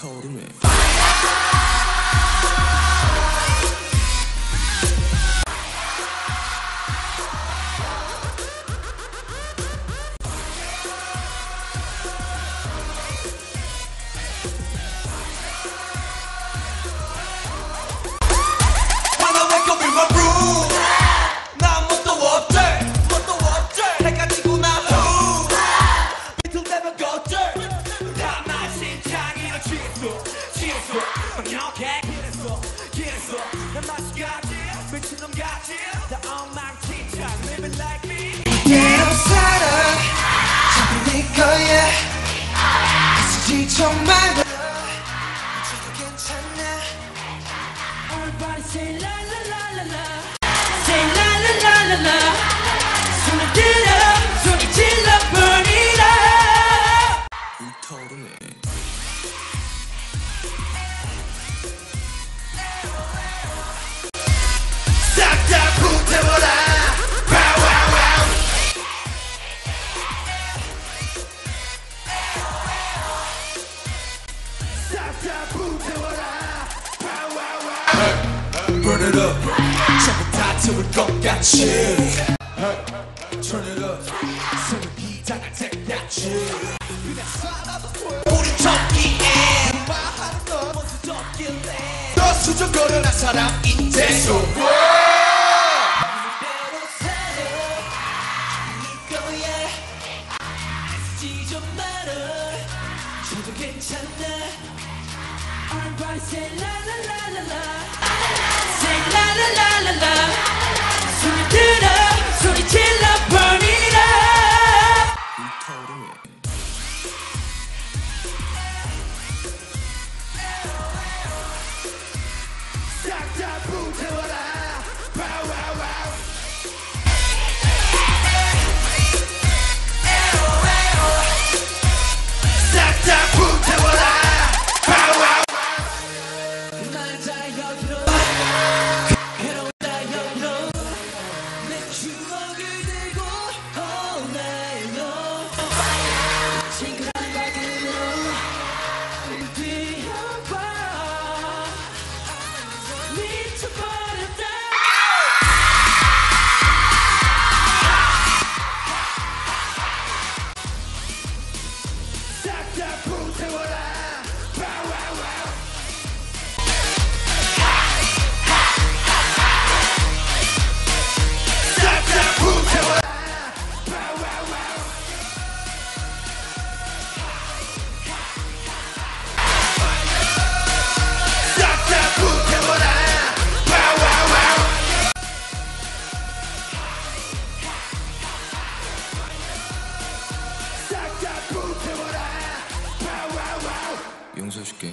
told me. 정말 그래 이제도 괜찮아 Everybody say la la la la la chill. Hey, turn it up. 새벽이 다갈 때까지. 우리 저기에 말하는 건 먼저 덮길래. 너 수줍거리는 사람인데 so what? Everybody say la la la la la la la la la la 싹다 용서해줄게